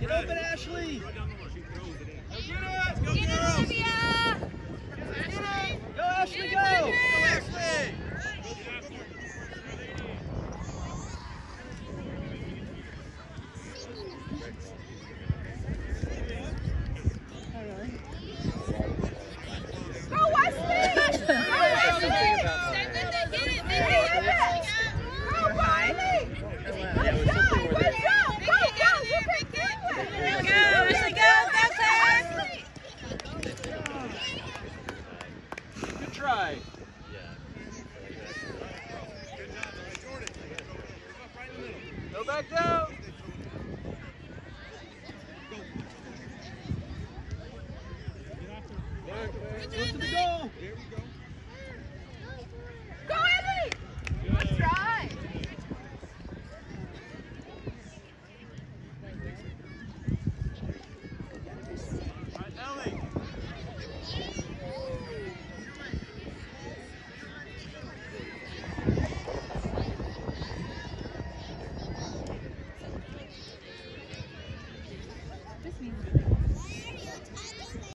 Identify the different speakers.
Speaker 1: Get open, Ashley! try. Go back down. Mark, to the goal. There we go.